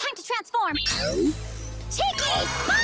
Time to transform! Tiki!